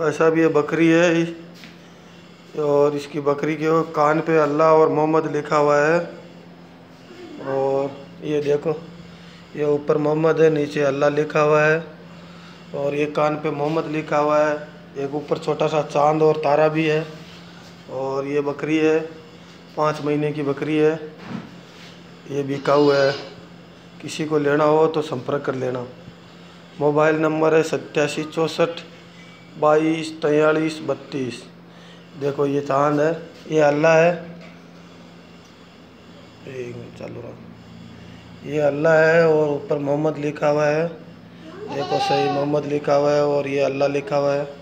ऐसा भी ये बकरी है और इसकी बकरी के कान पे अल्लाह और मोहम्मद लिखा हुआ है। और ये देखो, ये ऊपर मोहम्मद है, नीचे अल्लाह लिखा हुआ है। और ये कान पे मोहम्मद लिखा हुआ है। एक ऊपर छोटा सा चाँद और तारा भी है। और ये बकरी है, पाँच महीने की बकरी है। ये बिकाऊ है। किसी को लेना हो तो संपर्क कर लेना। मोबाइल नंबर है सत्तासी चौंसठ। बाईस, तैंतालीस, बत्तीस। देखो ये चाँद है, ये अल्लाह है। एक मिनट, चालू रहा। ये अल्लाह है और ऊपर मोहम्मद लिखा हुआ है। देखो सही, मोहम्मद लिखा हुआ है और ये अल्लाह लिखा हुआ है।